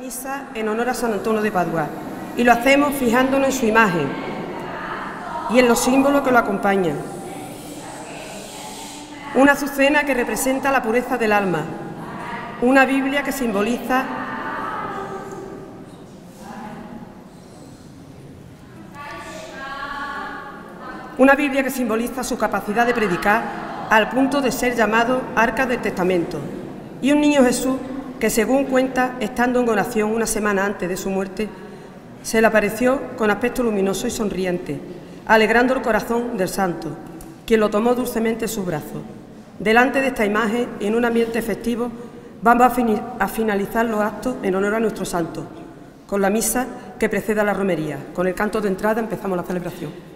misa en honor a San Antonio de Padua y lo hacemos fijándonos en su imagen y en los símbolos que lo acompañan. Una azucena que representa la pureza del alma, una Biblia que simboliza una Biblia que simboliza su capacidad de predicar al punto de ser llamado arca del testamento, y un niño Jesús que, según cuenta, estando en oración una semana antes de su muerte, se le apareció con aspecto luminoso y sonriente, alegrando el corazón del santo, quien lo tomó dulcemente en sus brazos. Delante de esta imagen, en un ambiente festivo, vamos a, finalizar los actos en honor a nuestro santo, con la misa que precede a la romería. Con el canto de entrada empezamos la celebración.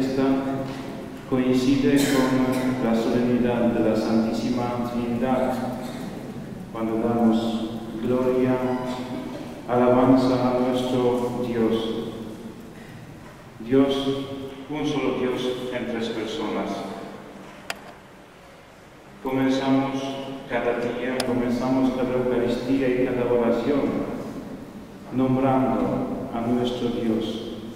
fiesta coincide con la solemnidad de la Santísima Trinidad, cuando damos gloria, alabanza a nuestro Dios. Dios, un solo Dios en tres personas. Comenzamos cada día, comenzamos cada Eucaristía y cada oración nombrando a nuestro Dios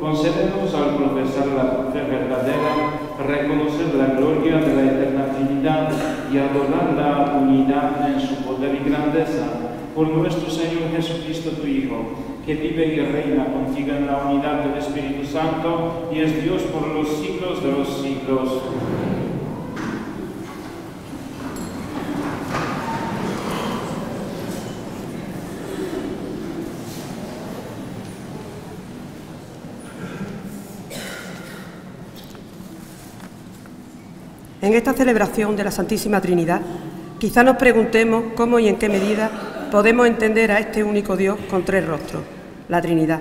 concédenos al profesar la fe verdadera, reconocer la gloria de la eterna Trinidad y adorar la unidad en su poder y grandeza por nuestro Señor Jesucristo, tu Hijo, que vive y reina contigo en la unidad del Espíritu Santo y es Dios por los siglos de los siglos. En esta celebración de la Santísima Trinidad, quizá nos preguntemos cómo y en qué medida podemos entender a este único Dios con tres rostros, la Trinidad.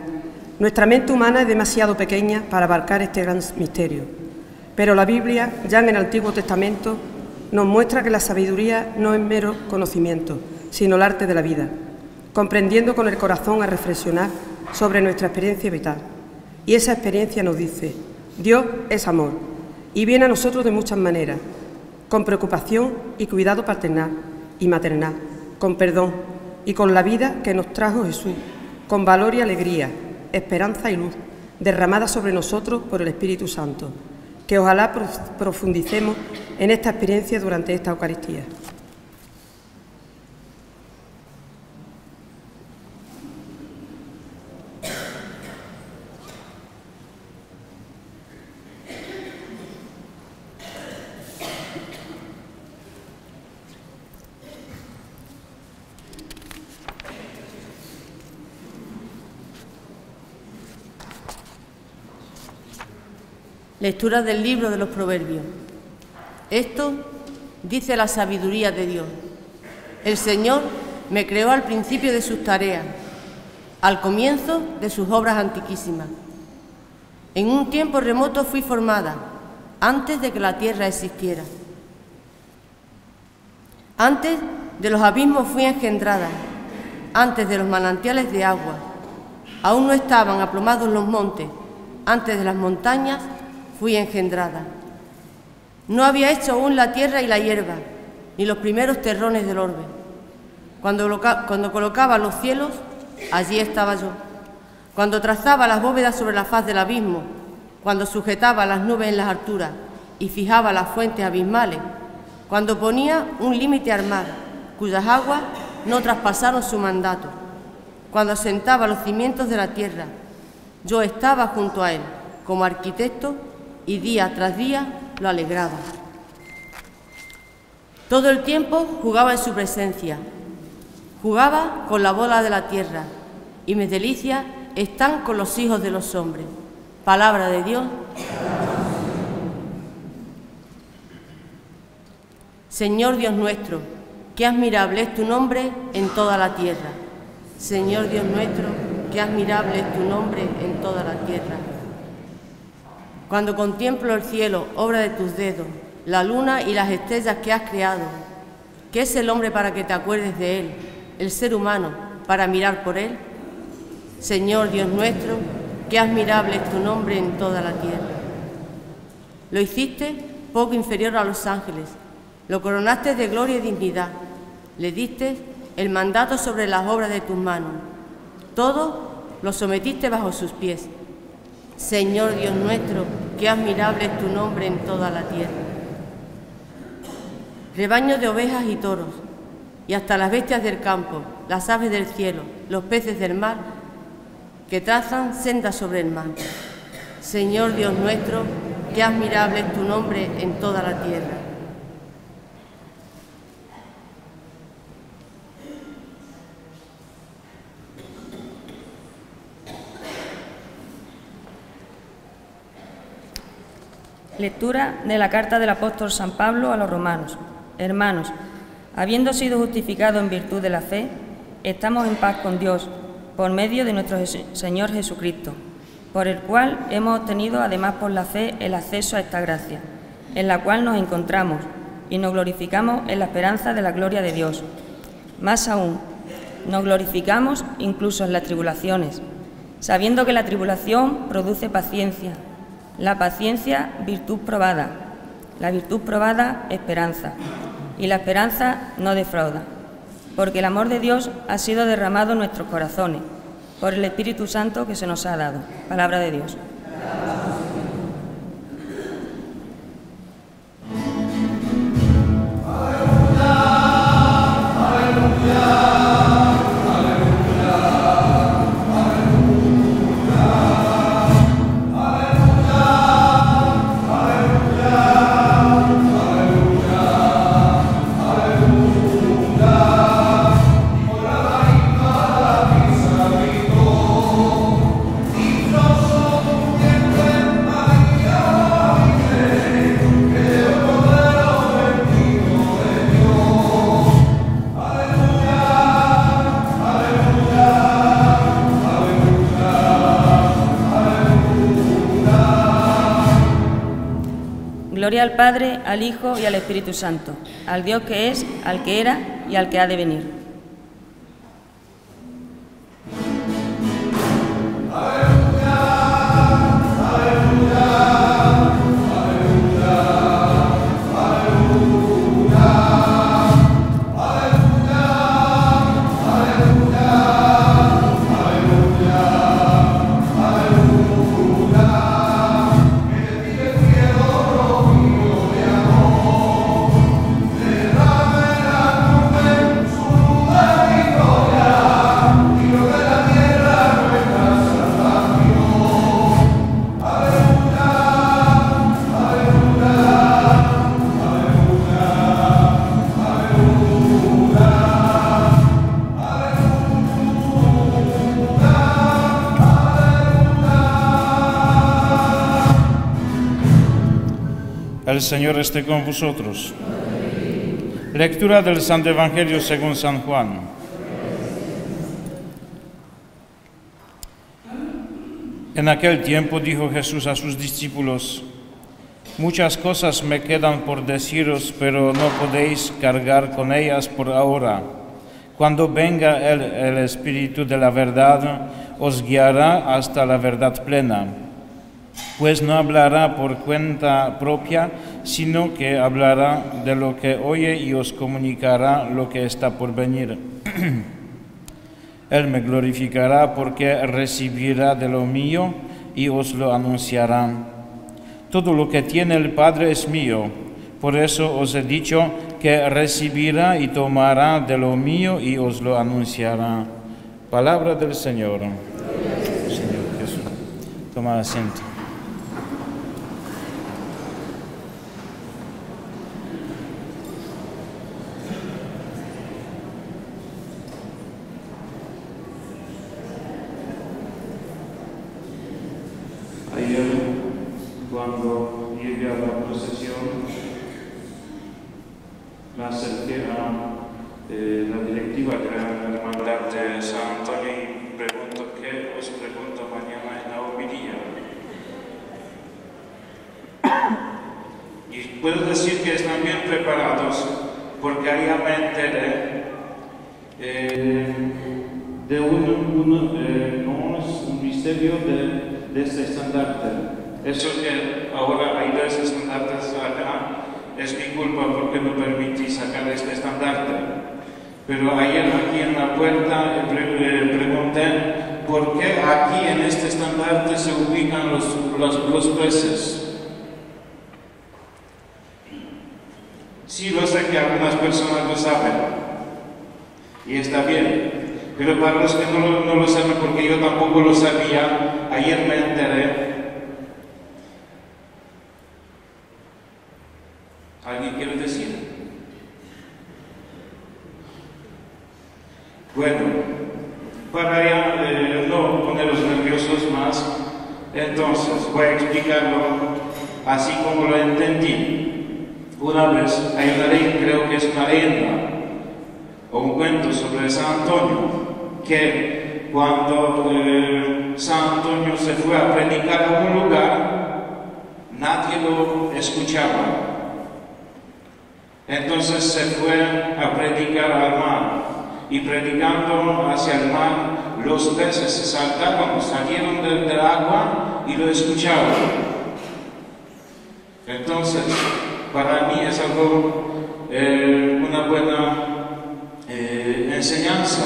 Nuestra mente humana es demasiado pequeña para abarcar este gran misterio, pero la Biblia, ya en el Antiguo Testamento, nos muestra que la sabiduría no es mero conocimiento, sino el arte de la vida, comprendiendo con el corazón a reflexionar sobre nuestra experiencia vital. Y esa experiencia nos dice, Dios es amor, y viene a nosotros de muchas maneras, con preocupación y cuidado paternal y maternal, con perdón y con la vida que nos trajo Jesús, con valor y alegría, esperanza y luz, derramada sobre nosotros por el Espíritu Santo. Que ojalá profundicemos en esta experiencia durante esta Eucaristía. Lectura del libro de los Proverbios. Esto dice la sabiduría de Dios. El Señor me creó al principio de sus tareas, al comienzo de sus obras antiquísimas. En un tiempo remoto fui formada, antes de que la tierra existiera. Antes de los abismos fui engendrada, antes de los manantiales de agua. Aún no estaban aplomados los montes, antes de las montañas fui engendrada. No había hecho aún la tierra y la hierba, ni los primeros terrones del orbe. Cuando, colocaba los cielos, allí estaba yo. Cuando trazaba las bóvedas sobre la faz del abismo, cuando sujetaba las nubes en las alturas y fijaba las fuentes abismales, cuando ponía un límite al mar, cuyas aguas no traspasaron su mandato, cuando asentaba los cimientos de la tierra, yo estaba junto a él como arquitecto y día tras día lo alegraba. Todo el tiempo jugaba en su presencia, jugaba con la bola de la tierra y mis delicias están con los hijos de los hombres. Palabra de Dios. Señor Dios nuestro, qué admirable es tu nombre en toda la tierra. Señor Dios nuestro, qué admirable es tu nombre en toda la tierra. Cuando contemplo el cielo, obra de tus dedos, la luna y las estrellas que has creado, ¿qué es el hombre para que te acuerdes de él? ¿El ser humano para mirar por él? Señor Dios nuestro, qué admirable es tu nombre en toda la tierra. Lo hiciste poco inferior a los ángeles, lo coronaste de gloria y dignidad, le diste el mandato sobre las obras de tus manos, todo lo sometiste bajo sus pies Señor Dios nuestro, qué admirable es tu nombre en toda la tierra. Rebaños de ovejas y toros, y hasta las bestias del campo, las aves del cielo, los peces del mar, que trazan sendas sobre el mar. Señor Dios nuestro, qué admirable es tu nombre en toda la tierra. Lectura de la carta del apóstol San Pablo a los romanos. Hermanos, habiendo sido justificados en virtud de la fe, estamos en paz con Dios por medio de nuestro Señor Jesucristo, por el cual hemos obtenido además por la fe el acceso a esta gracia, en la cual nos encontramos y nos glorificamos en la esperanza de la gloria de Dios. Más aún, nos glorificamos incluso en las tribulaciones, sabiendo que la tribulación produce paciencia la paciencia, virtud probada. La virtud probada, esperanza. Y la esperanza no defrauda, porque el amor de Dios ha sido derramado en nuestros corazones por el Espíritu Santo que se nos ha dado. Palabra de Dios. Gloria al Padre, al Hijo y al Espíritu Santo, al Dios que es, al que era y al que ha de venir. El Señor esté con vosotros. Lectura del Santo Evangelio según San Juan. En aquel tiempo dijo Jesús a sus discípulos, Muchas cosas me quedan por deciros, pero no podéis cargar con ellas por ahora. Cuando venga el, el Espíritu de la verdad, os guiará hasta la verdad plena pues no hablará por cuenta propia, sino que hablará de lo que oye y os comunicará lo que está por venir. Él me glorificará porque recibirá de lo mío y os lo anunciará. Todo lo que tiene el Padre es mío, por eso os he dicho que recibirá y tomará de lo mío y os lo anunciará. Palabra del Señor. Señor Jesús. Toma asiento. Ayer, cuando llegué a la procesión, me acerqué a eh, la directiva de la Hermandad de San Antonio y pregunto qué os pregunto mañana en la homilía. Y puedo decir que están bien preparados, porque ahí me enteré eh, de un, un, eh, no es un misterio de, de este estandarte. Eso que ahora hay dos estandartes acá, es mi culpa porque no permití sacar este estandarte. Pero ayer aquí en la puerta eh, pre- eh, pregunté por qué aquí en este estandarte se ubican los, los, los peces. Sí, lo sé que algunas personas lo saben. Y está bien. Pero para los que no lo, no lo saben, porque yo tampoco lo sabía, ayer me enteré. ¿Alguien quiere Bueno, para ya eh, no poneros nerviosos más, entonces voy a explicarlo así como lo entendí. Una vez hay una ley, creo que es una leyenda o un cuento sobre San Antonio, que cuando eh, San Antonio se fue a predicar a un lugar, nadie lo escuchaba. Entonces se fue a predicar al mar y predicando hacia el mar, los peces se saltaron, salieron del, agua y lo escuchaban. Entonces, para mí es algo, eh, una buena eh, enseñanza.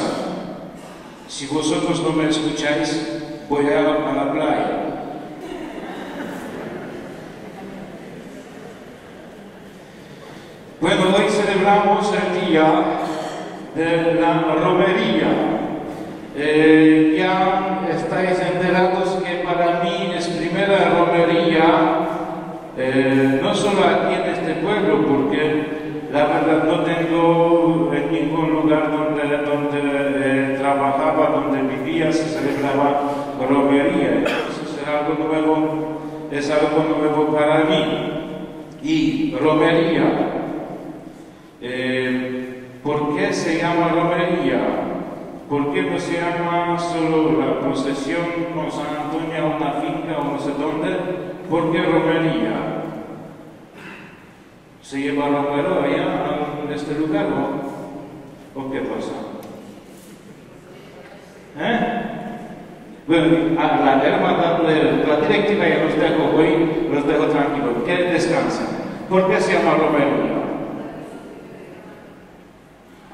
Si vosotros no me escucháis, voy a, a la playa. Bueno, hoy celebramos el día de la romería. Eh, ya estáis enterados que para mí es primera romería, eh, no solo aquí en este pueblo, porque la verdad no tengo en ningún lugar donde, donde eh, trabajaba, donde vivía, se celebraba romería. Eso es algo nuevo, es algo nuevo para mí. Y romería. Eh, ¿Por qué se llama romería? ¿Por qué no se llama solo la procesión con San Antonio a una finca o no sé dónde? ¿Por qué romería? ¿Se lleva romero allá en este lugar o, o qué pasa? ¿Eh? Bueno, a la hermandad, la directiva ya los dejo hoy, los dejo tranquilos, que descansen. ¿Por qué se llama romería?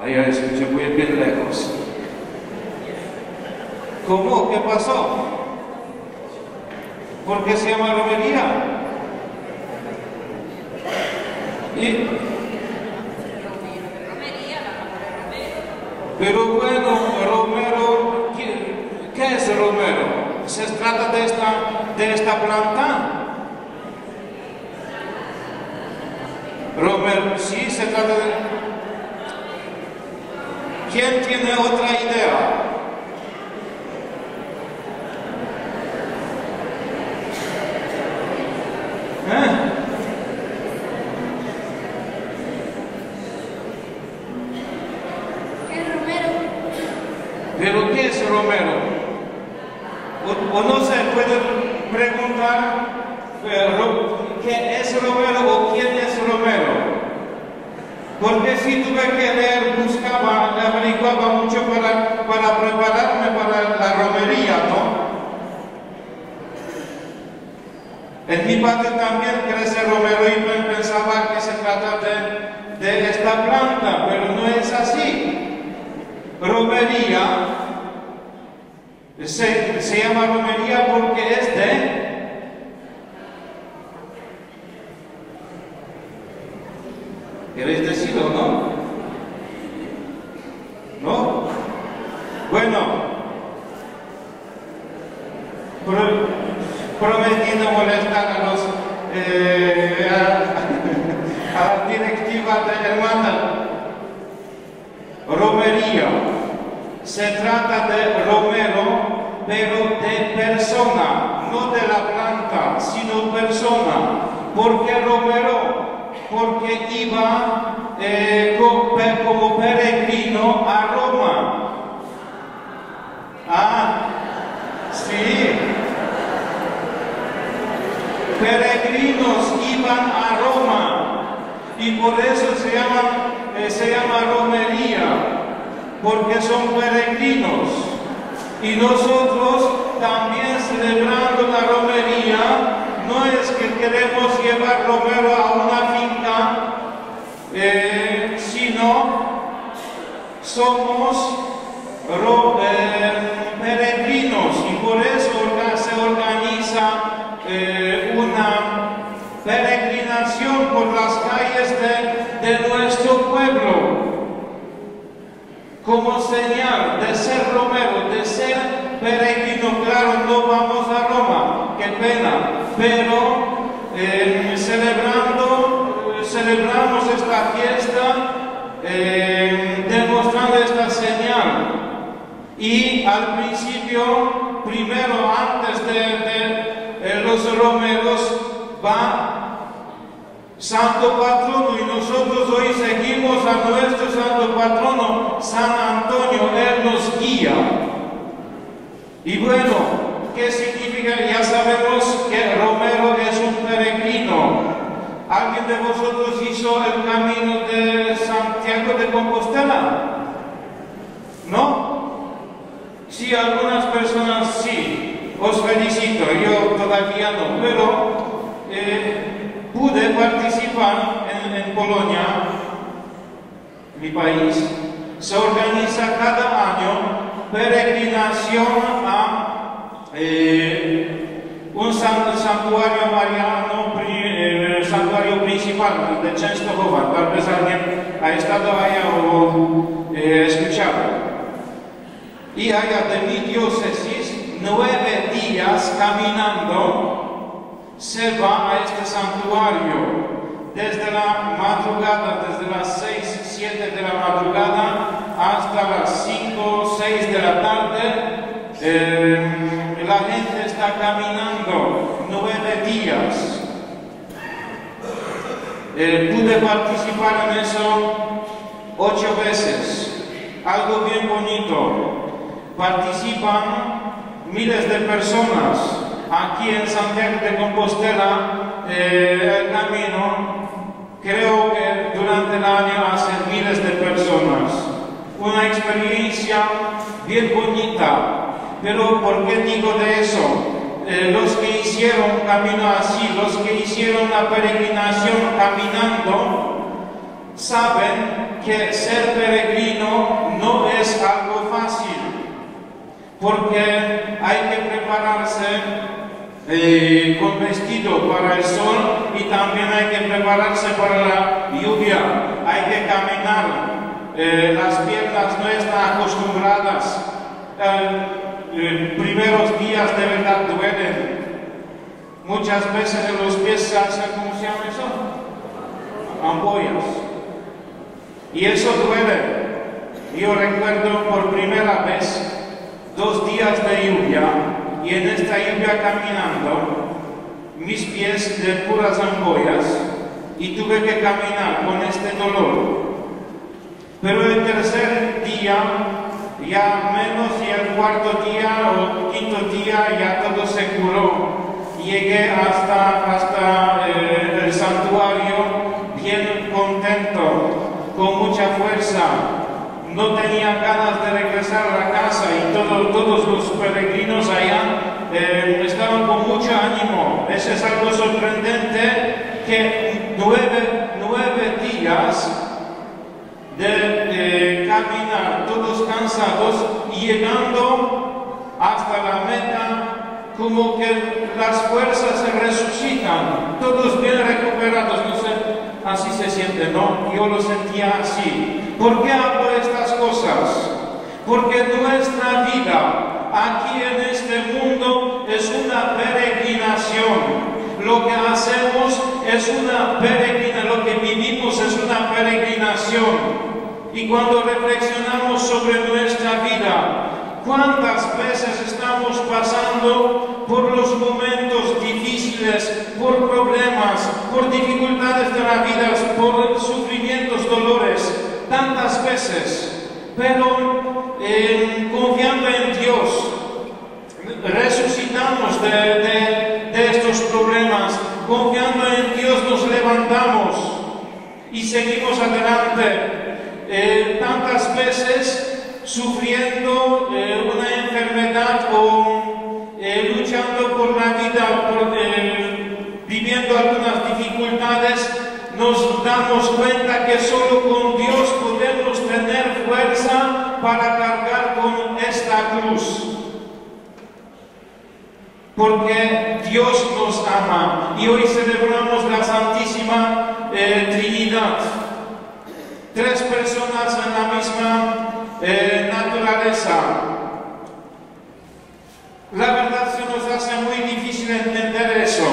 Allá escuché muy bien lejos. ¿Cómo? ¿Qué pasó? ¿Por qué se llama romería? Y... Pero bueno, Romero, ¿qué, qué es Romero? ¿Se trata de esta, de esta planta? Romero, sí, se trata de... ¿Quién tiene otra idea? ¿Eh? ¿Pero qué es romero? O, o no se puede preguntar qué es romero o quién es romero. Porque si tuve que leer, buscaba, averiguaba mucho para, para prepararme para la romería, ¿no? En mi parte también crece romero y yo pensaba que se trata de, de esta planta, pero no es así. Romería se, se llama romería porque es de ¿Queréis no? ¿No? Bueno, pro- prometí no molestar a los eh, a, a de hermandad. Romería. Se trata de romero, pero de persona, no de la planta, sino persona. ¿Por qué romero? Porque iba eh, como peregrino a Roma. Ah, sí. Peregrinos iban a Roma y por eso se llama, eh, se llama romería, porque son peregrinos. Y nosotros también celebrando la romería, no es que queremos llevar romero a una finca, eh, sino somos peregrinos y por eso se organiza eh, una peregrinación por las calles de, nuestro pueblo como señal de ser romero, de ser peregrino. Claro, no vamos a Roma, qué pena, pero eh, celebrando, eh, celebramos esta fiesta, eh, demostrando esta señal. Y al principio, primero antes de, eh, los romeros, va Santo Patrono y nosotros hoy seguimos a nuestro Santo Patrono, San Antonio, Él nos guía. Y bueno, ¿qué significa? Ya sabemos que Romero es un peregrino. ¿Alguien de vosotros hizo el camino de Santiago de Compostela? ¿No? Sí, algunas personas sí. Os felicito, yo todavía no, pero eh, pude participar en Polonia, mi país, se organiza cada año peregrinación a eh, un san- santuario mariano, eh, el santuario principal de Częstochowa. Tal vez ha estado allá o eh, escuchado. Y allá de mi diócesis, nueve días caminando, se va a este santuario. Desde la madrugada, desde las 6, 7 de la madrugada hasta las 5, 6 de la tarde, eh, la gente está caminando nueve días. Eh, pude participar en eso ocho veces. Algo bien bonito. Participan miles de personas. Aquí en Santiago de Compostela, eh, el camino, creo que durante el año hacen miles de personas. Una experiencia bien bonita. Pero ¿por qué digo de eso? Eh, los que hicieron camino así, los que hicieron la peregrinación caminando, saben que ser peregrino no es algo fácil, porque hay que prepararse eh, con vestido para el sol y también hay que prepararse para la lluvia, hay que caminar, eh, las piernas no están acostumbradas. Eh, primeros días de verdad duelen. Muchas veces en los pies se hacen, ¿cómo se llama eso? Ampollas. Y eso duele. Yo recuerdo por primera vez dos días de lluvia y en esta lluvia caminando, mis pies de puras ampollas y tuve que caminar con este dolor. Pero el tercer día ya menos y el cuarto día o quinto día ya todo se curó. Llegué hasta, hasta eh, el santuario bien contento, con mucha fuerza. No tenía ganas de regresar a la casa y todo- todos los peregrinos allá eh, estaban con mucho ánimo. Eso es algo sorprendente que nueve, nueve días de, de caminar todos y llegando hasta la meta como que las fuerzas se resucitan, todos bien recuperados, no sé, así se siente, ¿no? Yo lo sentía así. ¿Por qué hablo estas cosas? Porque nuestra vida aquí en este mundo es una peregrinación. Lo que hacemos es una peregrinación, lo que vivimos es una peregrinación. Y cuando reflexionamos sobre nuestra vida, ¿cuántas veces estamos pasando por los momentos difíciles, por problemas, por dificultades de la vida, por sufrimientos, dolores? Tantas veces. Pero confiando en Dios, resucitamos de estos problemas, confiando en Dios nos levantamos y seguimos adelante. Eh, tantas veces sufriendo eh, una enfermedad o eh, luchando por la vida, por, viviendo algunas dificultades, nos damos cuenta que solo con Dios podemos tener fuerza para cargar con esta cruz porque Dios nos ama y hoy celebramos la Santísima Trinidad. Tres personas en la misma eh, naturaleza. La verdad se nos hace muy difícil entender eso.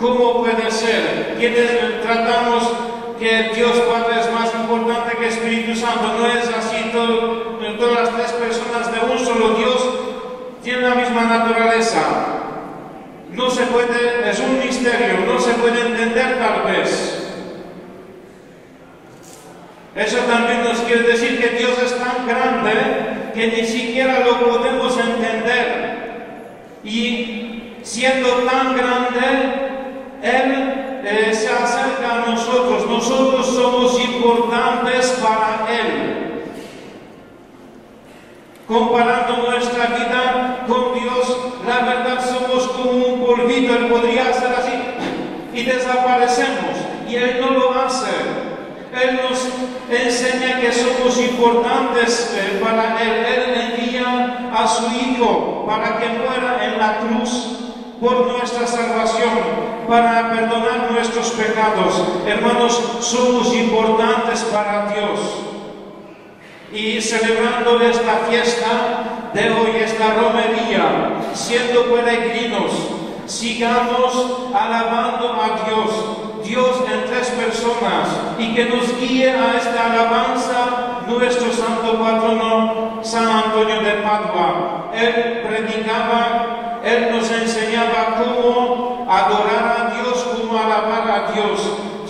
¿Cómo puede ser? Quienes tratamos que Dios Padre es más importante que Espíritu Santo. No es así. Todo- todas las tres personas de un solo Dios tienen la misma naturaleza. No se puede, es un misterio, no se puede entender tal vez. Eso también nos quiere decir que Dios es tan grande que ni siquiera lo podemos entender. Y siendo tan grande, Él eh, se acerca a nosotros. Nosotros somos importantes para Él comparando nuestra vida con Dios, la verdad somos como un polvito, Él podría hacer así y desaparecemos. Y Él no lo hace. Él nos enseña que somos importantes eh, para Él. Él envía a su Hijo para que muera en la cruz por nuestra salvación, para perdonar nuestros pecados. Hermanos, somos importantes para Dios. Y celebrando esta fiesta de hoy, esta romería, siendo peregrinos, sigamos alabando a Dios, Dios en tres personas, y que nos guíe a esta alabanza nuestro santo patrono, San Antonio de Padua. Él predicaba, Él nos enseñaba cómo adorar a Dios, cómo alabar a Dios.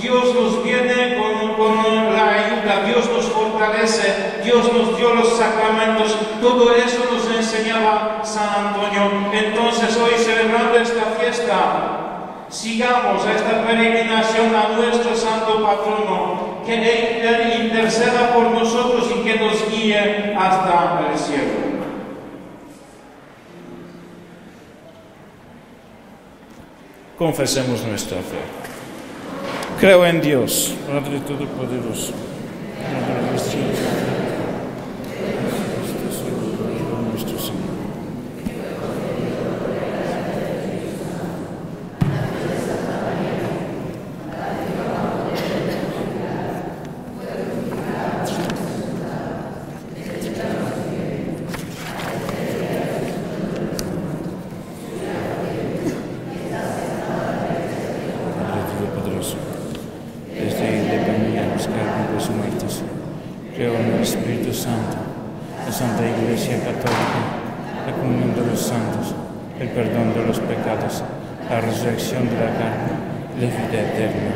Dios nos viene con, con la ayuda, Dios nos fortalece, Dios nos dio los sacramentos, todo eso nos enseñaba San Antonio. Entonces hoy celebrando esta fiesta, sigamos esta peregrinación a nuestro santo patrono, que interceda por nosotros y que nos guíe hasta el cielo. Confesemos nuestra fe. Creo en Dios, Padre Todopoderoso, Padre de los cielos, nuestro Señor. Padre Todopoderoso, desde independía buscar vivos y muertos, creo en el Espíritu Santo, la Santa Iglesia Católica, la comunión de los santos, el perdón de los pecados, la resurrección de la carne y la vida eterna.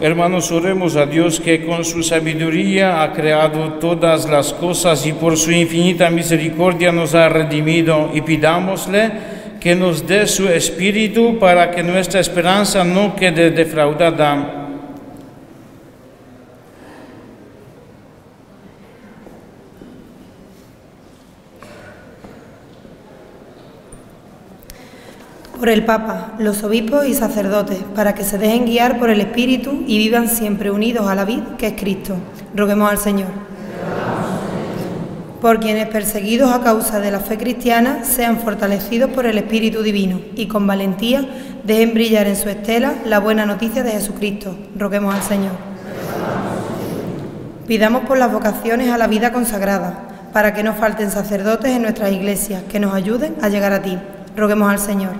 Hermanos, oremos a Dios que con su sabiduría ha creado todas las cosas y por su infinita misericordia nos ha redimido y pidámosle que nos dé su espíritu para que nuestra esperanza no quede defraudada. Por el Papa, los obispos y sacerdotes, para que se dejen guiar por el Espíritu y vivan siempre unidos a la vid que es Cristo. Roguemos al Señor. Por quienes perseguidos a causa de la fe cristiana sean fortalecidos por el Espíritu Divino y con valentía dejen brillar en su estela la buena noticia de Jesucristo. Roguemos al Señor. Pidamos por las vocaciones a la vida consagrada, para que no falten sacerdotes en nuestras iglesias que nos ayuden a llegar a ti. Roguemos al Señor.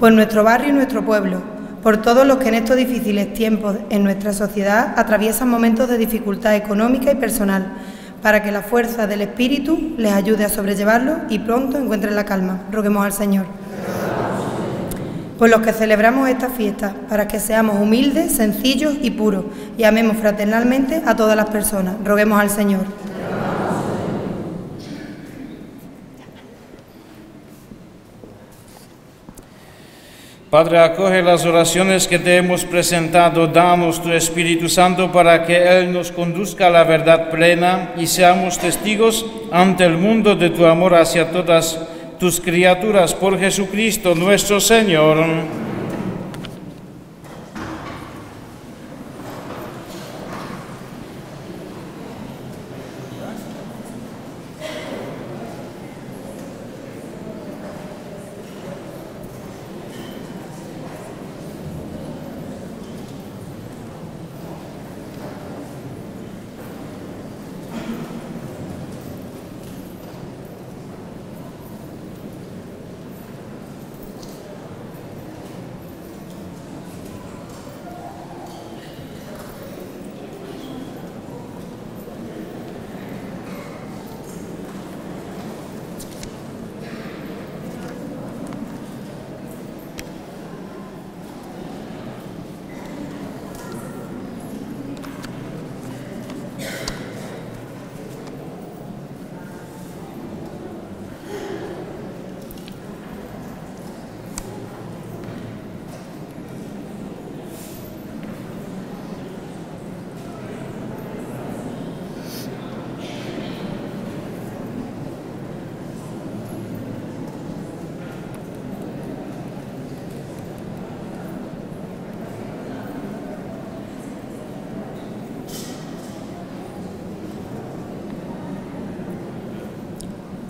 Por nuestro barrio y nuestro pueblo, por todos los que en estos difíciles tiempos en nuestra sociedad atraviesan momentos de dificultad económica y personal, para que la fuerza del Espíritu les ayude a sobrellevarlo y pronto encuentren la calma. Roguemos al Señor. Por los que celebramos esta fiesta, para que seamos humildes, sencillos y puros, y amemos fraternalmente a todas las personas. Roguemos al Señor. Padre, acoge las oraciones que te hemos presentado, danos tu Espíritu Santo para que Él nos conduzca a la verdad plena y seamos testigos ante el mundo de tu amor hacia todas tus criaturas por Jesucristo nuestro Señor.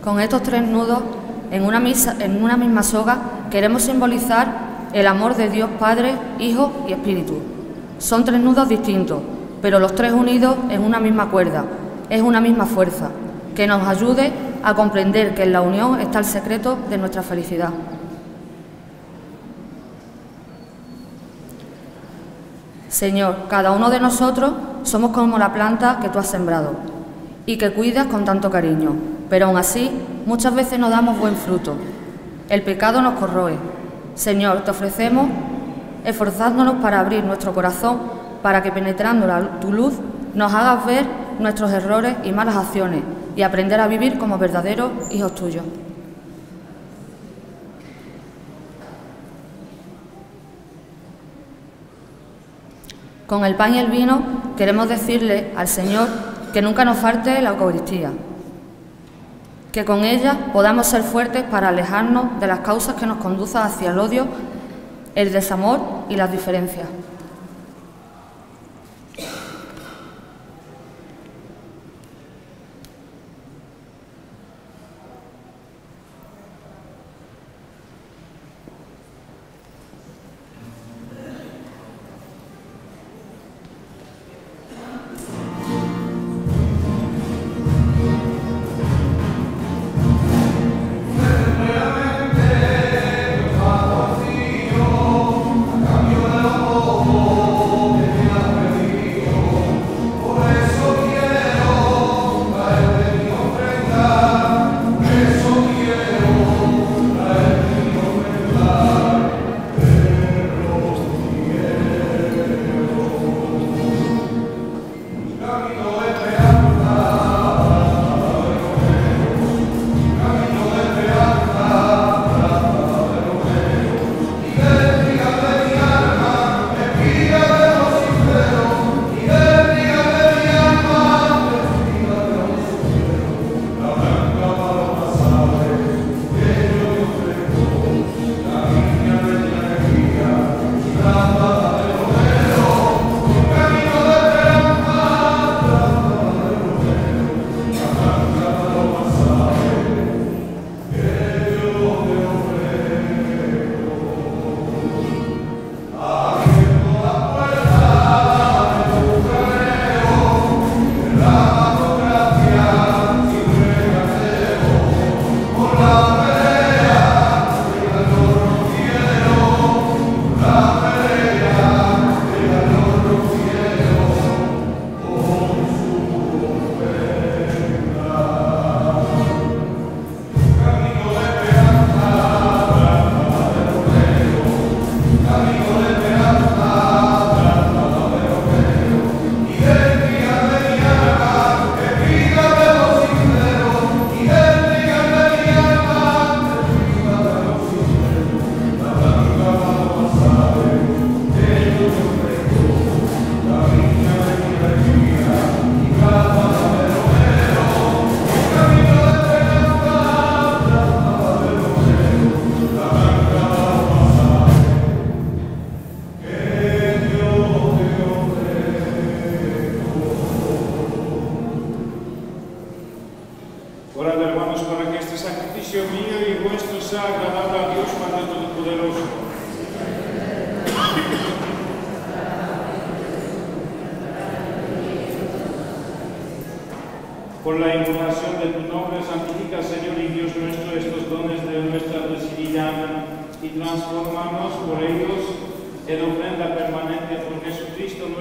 Con estos tres nudos en una, en una misma soga queremos simbolizar el amor de Dios Padre, Hijo y Espíritu. Son tres nudos distintos, pero los tres unidos en una misma cuerda. Es una misma fuerza, que nos ayude a comprender que en la unión está el secreto de nuestra felicidad. Señor, cada uno de nosotros somos como la planta que tú has sembrado y que cuidas con tanto cariño, pero aún así muchas veces no damos buen fruto. El pecado nos corroe. Señor, te ofrecemos esforzándonos para abrir nuestro corazón para que penetrando tu luz nos hagas ver nuestros errores y malas acciones y aprender a vivir como verdaderos hijos tuyos. Con el pan y el vino queremos decirle al Señor que nunca nos falte la Eucaristía, que con ella podamos ser fuertes para alejarnos de las causas que nos conducen hacia el odio, el desamor y las diferencias.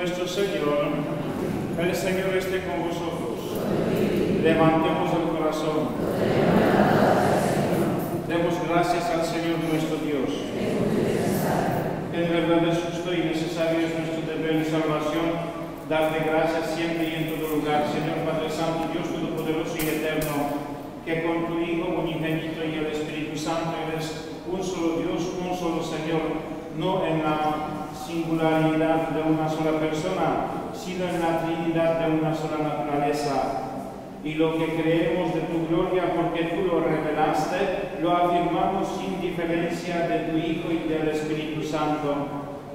nuestro Señor. El Señor esté con vosotros. Levantemos el corazón. Demos gracias al Señor nuestro Dios. En verdad es justo y necesario es nuestro deber y salvación darte gracias siempre y en todo lugar, Señor Padre Santo, Dios Todopoderoso y Eterno, que con tu Hijo unigénito y el Espíritu Santo eres un solo Dios, un solo Señor, no en la singularidad de una sola persona, sino en la Trinidad de una sola naturaleza. Y lo que creemos de tu gloria porque tú lo revelaste, lo afirmamos sin diferencia de tu Hijo y del Espíritu Santo.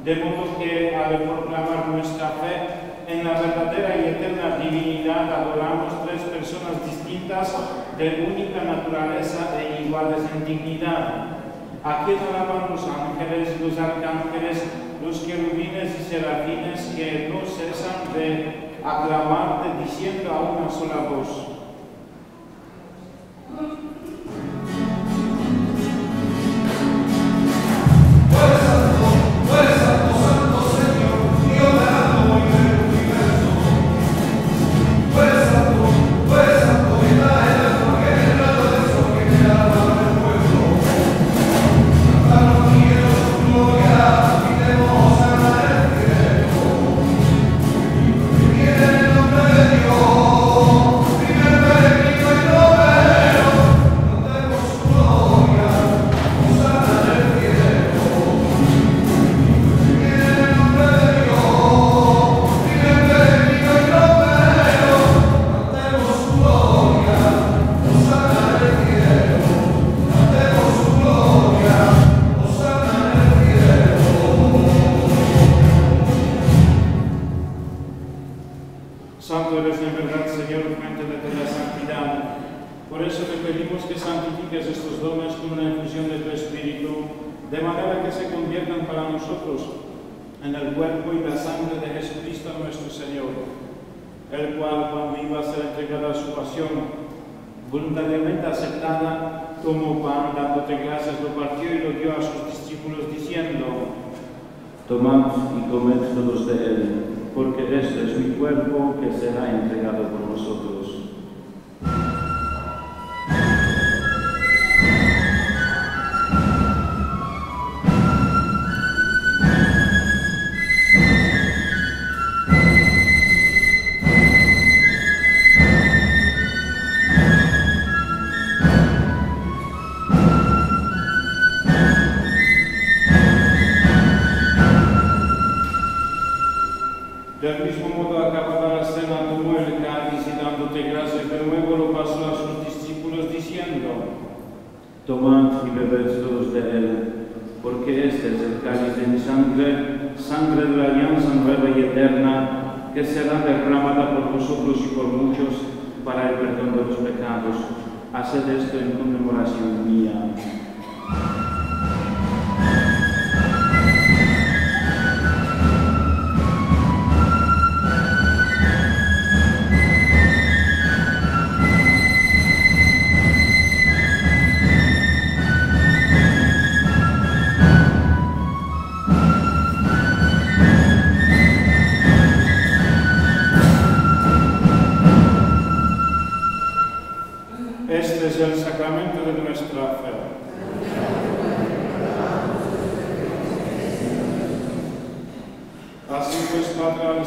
De modo que al proclamar nuestra fe en la verdadera y eterna divinidad, adoramos tres personas distintas de única naturaleza e iguales en dignidad a quien alaban los ángeles, los arcángeles, los querubines y serafines que no cesan de aclamarte diciendo a una sola voz.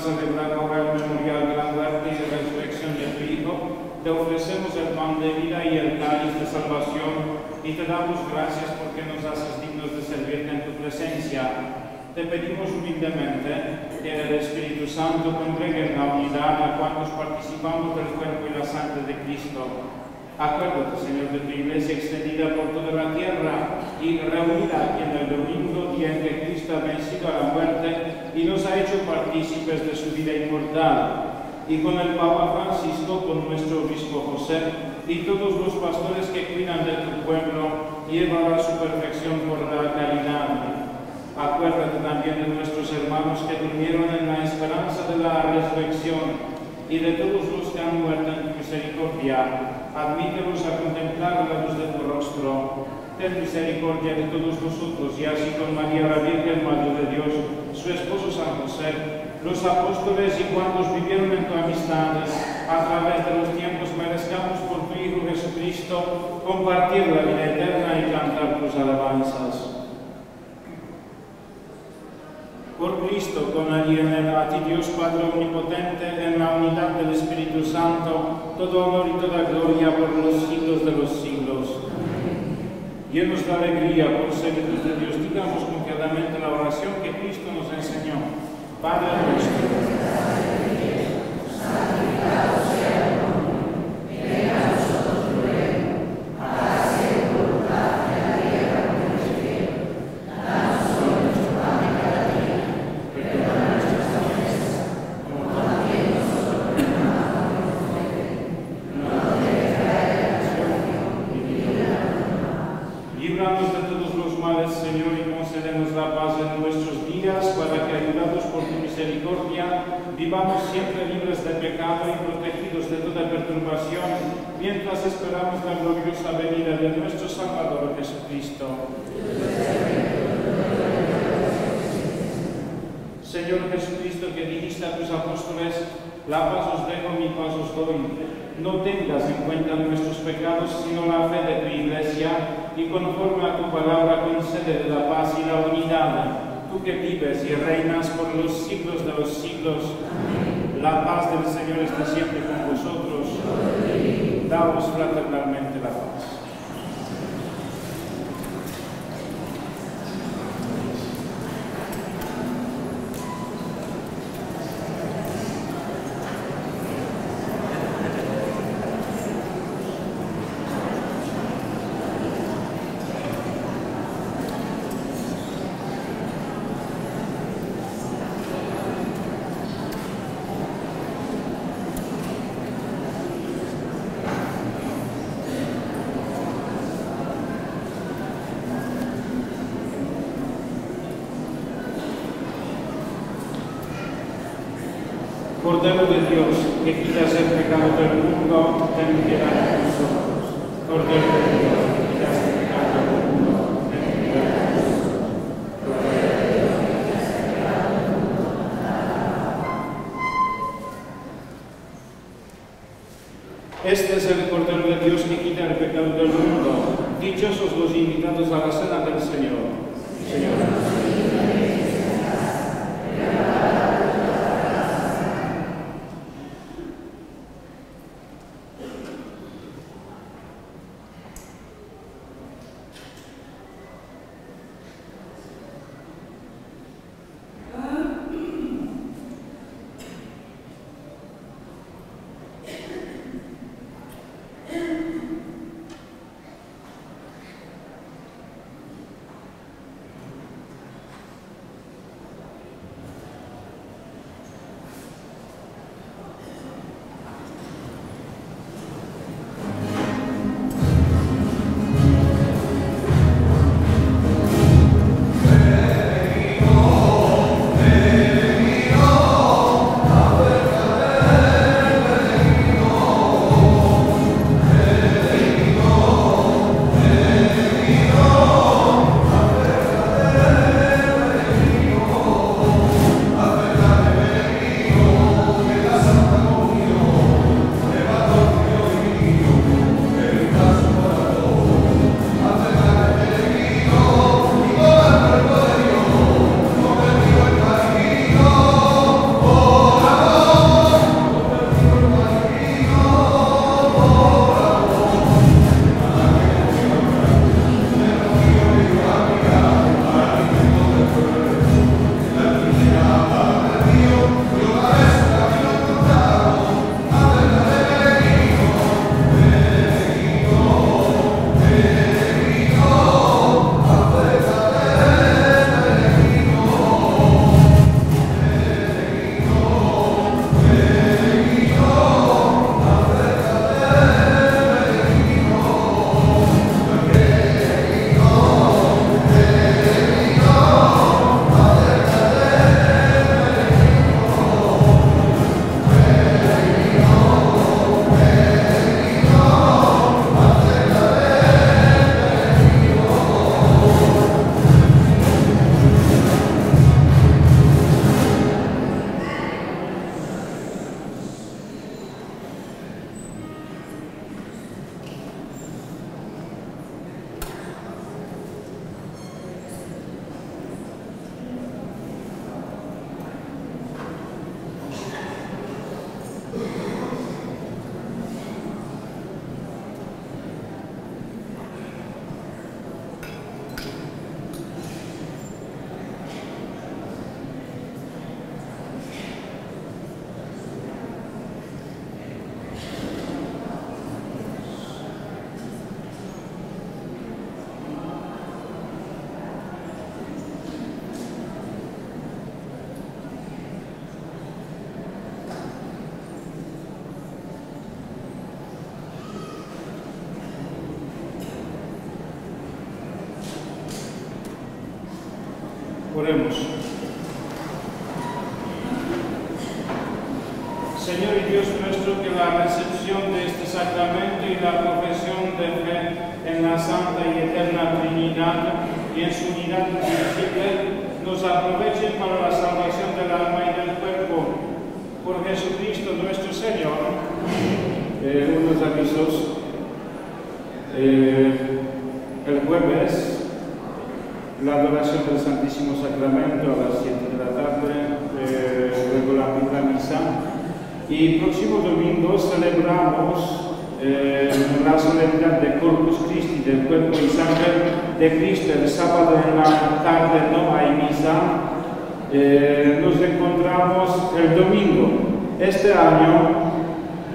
Celebrar ahora el memorial de la muerte y de resurrección de tu Hijo, te ofrecemos el pan de vida y el cáliz de salvación y te damos gracias porque nos haces dignos de servirte en tu presencia. Te pedimos humildemente que el Espíritu Santo congregue en la unidad a cuantos participamos del cuerpo y la sangre de Cristo. Acuérdate, Señor, de tu iglesia extendida por toda la tierra y reunida aquí en el domingo, día en que Cristo ha vencido a la muerte y nos ha hecho partícipes de su vida inmortal. Y con el Papa Francisco, con nuestro obispo José y todos los pastores que cuidan de tu pueblo, llévalo a su perfección por la caridad. Acuérdate también de nuestros hermanos que durmieron en la esperanza de la resurrección y de todos los que han muerto en tu misericordia. Admítelos a contemplar la luz de tu rostro. Ten misericordia de todos nosotros y así con María la Virgen, Madre de Dios, su esposo San José, los apóstoles y cuantos vivieron en tu amistad, a través de los tiempos merezcamos por tu Hijo Jesucristo compartir la vida eterna y cantar tus alabanzas. Por Cristo, con Él y en Él, a ti Dios Padre Omnipotente, en la unidad del Espíritu Santo, todo honor y toda gloria por los siglos de los siglos. Llenos de alegría por ser de Dios, digamos confiadamente la oración que Cristo nos enseñó. Padre nuestro. Cordero de Dios, que quitas el pecado del mundo, ten piedad de nosotros. Cordero de Dios Oremos. Señor y Dios nuestro, que la recepción de este sacramento y la profesión de fe en la Santa y Eterna Trinidad y en su unidad indivisible nos aprovechen para la salvación del alma y del cuerpo. Por Jesucristo nuestro Señor. Eh, unos avisos. Eh, el jueves, la adoración del Santísimo Sacramento a las 7 de la tarde, eh, luego la misa. Y próximo domingo celebramos eh, la solemnidad de Corpus Christi, del cuerpo y sangre de Cristo. El sábado en la tarde no hay misa. Eh, nos encontramos el domingo. Este año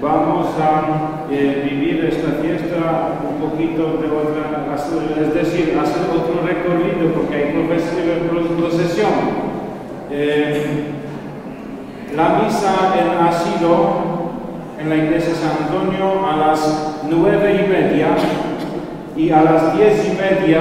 vamos a eh, vivir esta fiesta un poquito de otra, es decir, hacer otro recorrido porque hay procesión. Eh, la misa en asilo en la iglesia San Antonio a las nueve y media y a las diez y media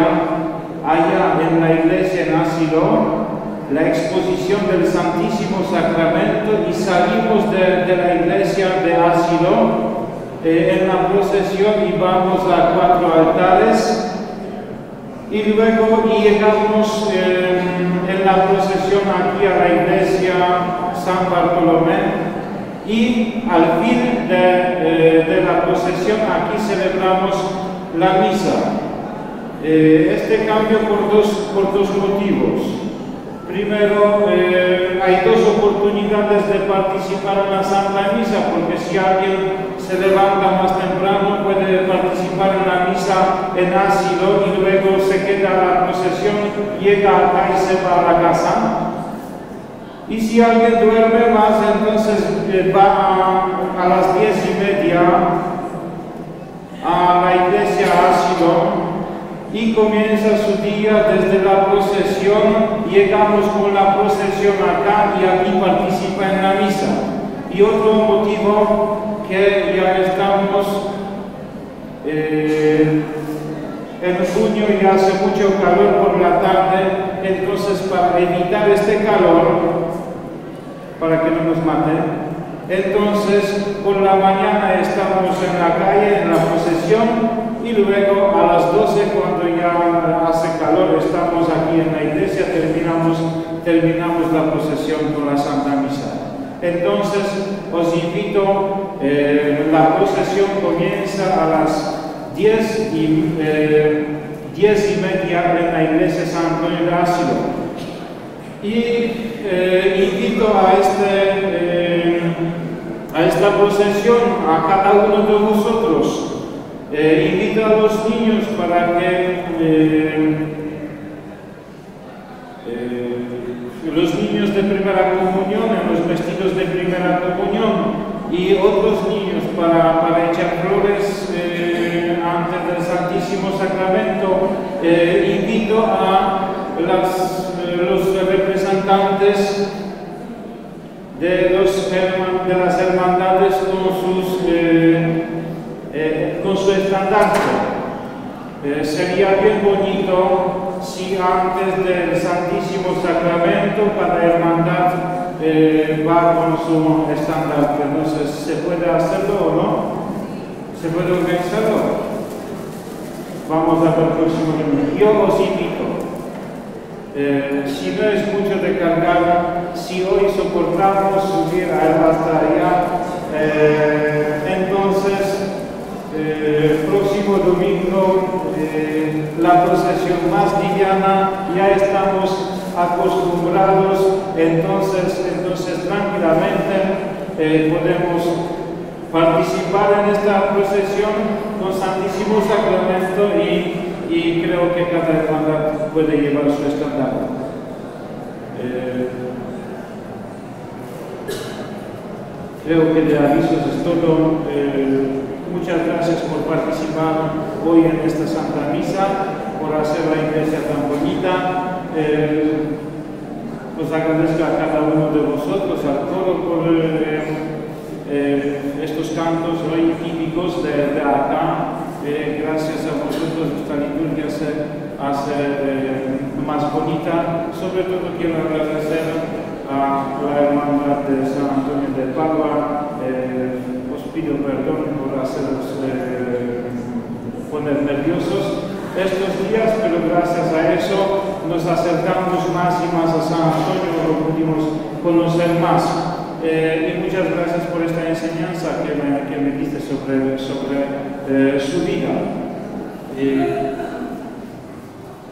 allá en la iglesia en asilo la exposición del Santísimo Sacramento y salimos de, la iglesia de Asilo eh, en la procesión y vamos a cuatro altares y luego llegamos eh, en la procesión aquí a la iglesia San Bartolomé y al fin de, eh, de la procesión aquí celebramos la misa. este cambio por dos, por dos motivos. Primero, eh, hay dos oportunidades de participar en la Santa Misa, porque si alguien se levanta más temprano puede participar en la misa en asilo y luego se queda la procesión, llega acá y se va a la casa. Y si alguien duerme más, entonces eh, va a, las diez y media a la iglesia asilo y comienza su día desde la procesión, llegamos con la procesión acá y aquí participa en la misa. Y otro motivo que ya estamos eh, en junio y hace mucho calor por la tarde, entonces para evitar este calor, para que no nos mate, entonces por la mañana estamos en la calle, en la procesión, y luego a las 12 cuando ya hace calor estamos aquí en la iglesia, terminamos, terminamos la procesión con la Santa Misa. Entonces os invito, eh, la procesión comienza a las 10 y, eh, y media en la iglesia San Antonio de Asilo. Y eh, invito a, este, a esta procesión a cada uno de vosotros eh, invito a los niños para que eh, eh, los niños de primera comunión, en los vestidos de primera comunión, y otros niños para, para echar flores antes del Santísimo Sacramento, invito a los representantes de, de las hermandades estandarte. Eh, sería bien bonito si antes del Santísimo Sacramento cada hermandad eh, va con su estandarte. Entonces, ¿se puede hacerlo o no? ¿Se puede organizarlo? Vamos a ver el próximo domingo. Yo os invito. si no es mucho de cargar, si hoy soportamos subir hasta allá, entonces eh, próximo domingo eh, la procesión más liviana, ya estamos acostumbrados, entonces, entonces tranquilamente eh, podemos participar en esta procesión con Santísimo Sacramento y, creo que cada hermandad puede llevar su estandarte. creo que de avisos es todo. Muchas gracias por participar hoy en esta Santa Misa, por hacer la iglesia tan bonita. Eh, os agradezco a cada uno de vosotros, al coro, por eh, eh, estos cantos hoy típicos de, acá. gracias a vosotros, esta liturgia se hace más bonita. sobre todo quiero agradecer a la hermandad de San Antonio de Padua. Pido perdón por haceros eh, poner nerviosos estos días, pero gracias a eso nos acercamos más y más a San Antonio, lo pudimos conocer más. Eh, y muchas gracias por esta enseñanza que me, que me diste sobre, sobre eh, su vida.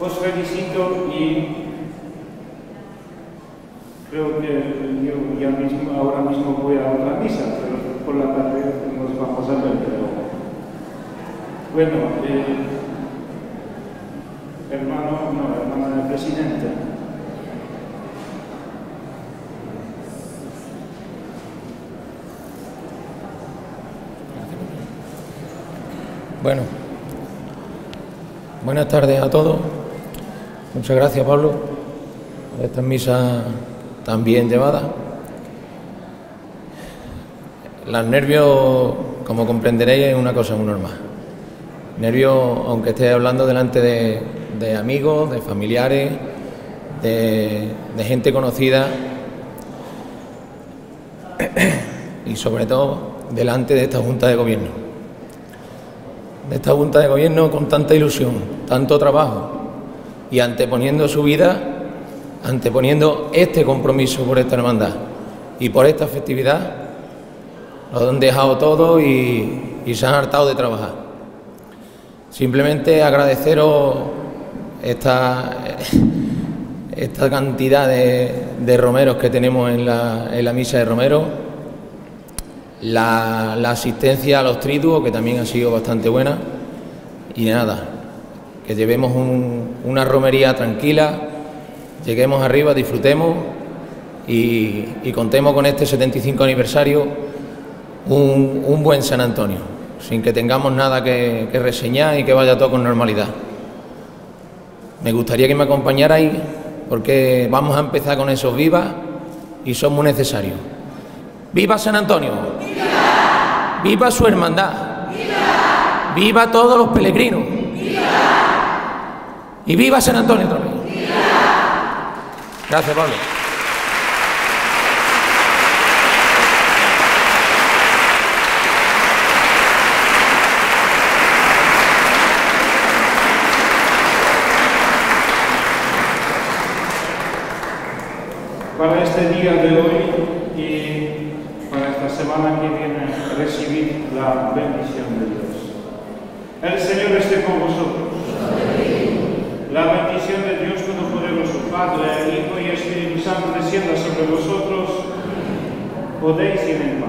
Os felicito y creo que yo ya mismo, ahora mismo voy a otra misa, pero por la tarde nos vamos a ver. Pero, bueno, hermano, no, hermano del presidente. Bueno, buenas tardes a todos. Muchas gracias, Pablo, por esta misa tan bien llevada. Los nervios, como comprenderéis, es una cosa muy normal. Nervios, aunque esté hablando delante de, de amigos, de familiares, de, gente conocida y sobre todo delante de esta Junta de Gobierno. De esta Junta de Gobierno con tanta ilusión, tanto trabajo y anteponiendo su vida, anteponiendo este compromiso por esta hermandad y por esta festividad, lo han dejado todo y, se han hartado de trabajar. Simplemente agradeceros esta, esta cantidad de, romeros que tenemos en la, misa de romero, la, asistencia a los triduos, que también ha sido bastante buena, y nada, que llevemos una romería tranquila, lleguemos arriba, disfrutemos y, contemos con este 75 aniversario un, buen San Antonio, sin que tengamos nada que reseñar y que vaya todo con normalidad. Me gustaría que me acompañarais porque vamos a empezar con esos vivas y son muy necesarios. ¡Viva San Antonio! ¡Viva! ¡Viva su hermandad! ¡Viva! ¡Viva todos los peregrinos! ¡Viva! ¡Y viva San Antonio otra vez! ¡Viva! Gracias, Pablo. Este día de hoy y para esta semana que viene recibir la bendición de Dios. El Señor esté con vosotros. La bendición de Dios Todopoderoso, Padre, Hijo y Espíritu Santo descienda sobre vosotros. Podéis ir en paz.